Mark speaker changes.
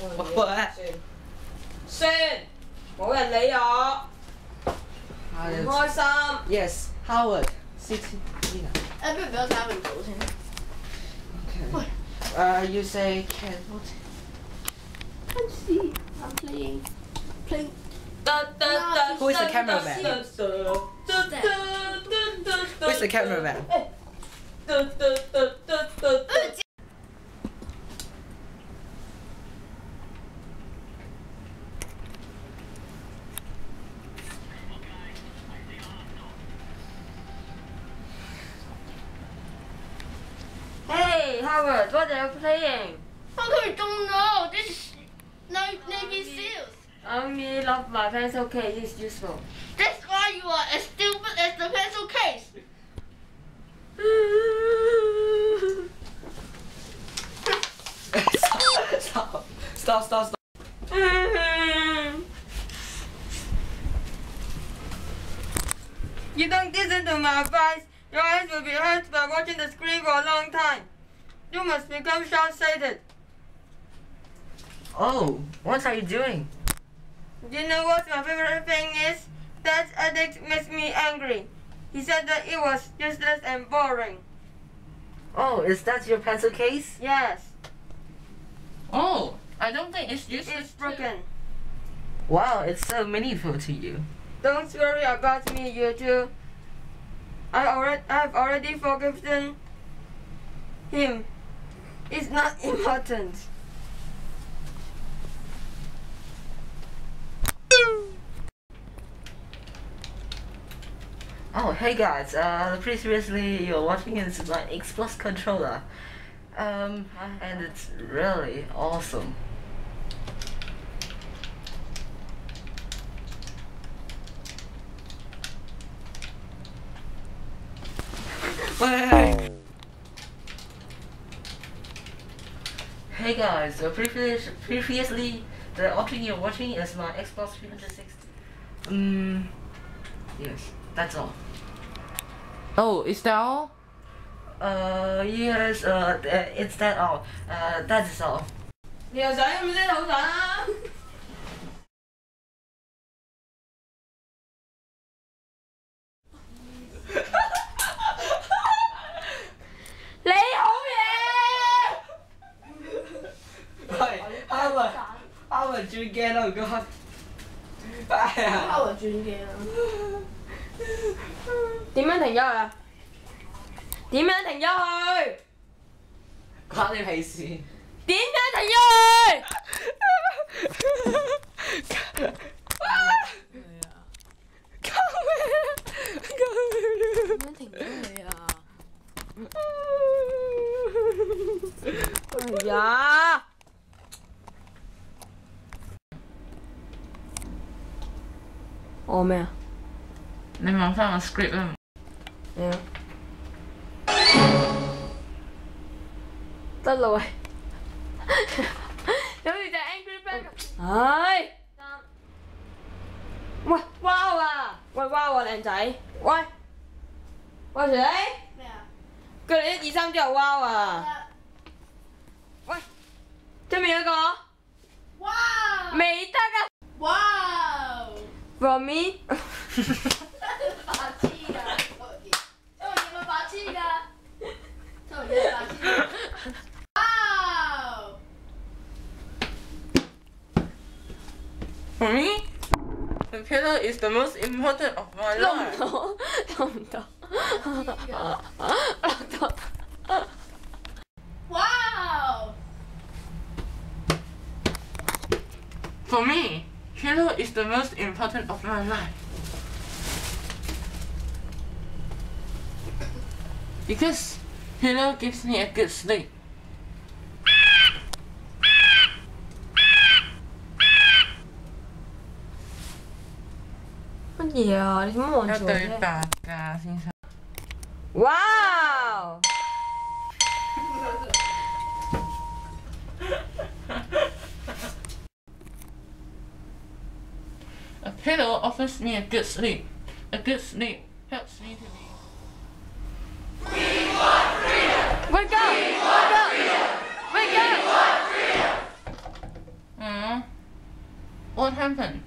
Speaker 1: 喂，
Speaker 2: 先，冇人理我，唔開心。
Speaker 1: Yes，Howard，sit in。
Speaker 3: 誒，不如俾我打份稿先。
Speaker 1: 喂。Uh, you say can what?
Speaker 3: Let's see. I'm playing. Playing.
Speaker 1: Who is the cameraman? Who is the cameraman?
Speaker 2: Hey Howard, what are you playing?
Speaker 3: How come you don't know? This is Na- Navy SEALs.
Speaker 2: I really love my pencil case. It's useful.
Speaker 3: That's why you are as stupid as the pencil case.
Speaker 1: stop, stop, stop, stop.
Speaker 2: You don't listen to my advice. Your eyes will be hurt by watching the screen for a long time. You must become short-sighted.
Speaker 1: Oh, what are you doing?
Speaker 2: Do you know what my favorite thing is? That addict makes me angry. He said that it was useless and boring.
Speaker 1: Oh, is that your pencil case?
Speaker 2: Yes,
Speaker 4: Oh, I don't think it's useless.
Speaker 2: is broken.
Speaker 1: Wow, it's so meaningful to you.
Speaker 2: Don't worry about me, you two. I already, I've already forgiven him. It's not important.
Speaker 1: Oh, hey guys, uh, previously you're watching this is my Xbox controller. Um, and it's really awesome. Hey guys, uh, previous, previously the option you're watching is my Xbox 360. Um, yes, that's all.
Speaker 4: Oh, is that all?
Speaker 1: Uh, yes, uh, th- it's that all. Uh, that's all.
Speaker 2: 你又想咁先好想啊？
Speaker 1: 阿文轉鏡啦，唔該。哎呀，
Speaker 3: 我轉嘅啦。
Speaker 2: 點樣停咗佢啊？點樣停咗佢？
Speaker 1: 關你屁事。
Speaker 2: 點樣停咗佢？
Speaker 3: 點樣停咗你啊？
Speaker 2: 哎呀！我咩啊？
Speaker 4: 你望翻個 script 啊？
Speaker 2: 咩啊？得啦喂，有似隻 Angry Bird 咁。唉。喂，wow 啊！喂，wow 啊，靚仔，喂，喂誰？
Speaker 3: 咩啊？
Speaker 2: 佢哋一二三之後 wow 啊！喂，對面嗰個
Speaker 3: 哇！
Speaker 2: 未得啊
Speaker 3: 哇！
Speaker 2: from me.
Speaker 4: For me, the pillow is the most important of my life.
Speaker 3: wow!
Speaker 4: For me, is the most important of my life. Because Halo gives me a good sleep. Oddio,
Speaker 2: rismuocio.
Speaker 4: Ho pillow offers me a good sleep. A good sleep helps me to be.
Speaker 2: We want freedom! Wake up! We want freedom! Wake up! We want freedom! Aww.
Speaker 4: What happened?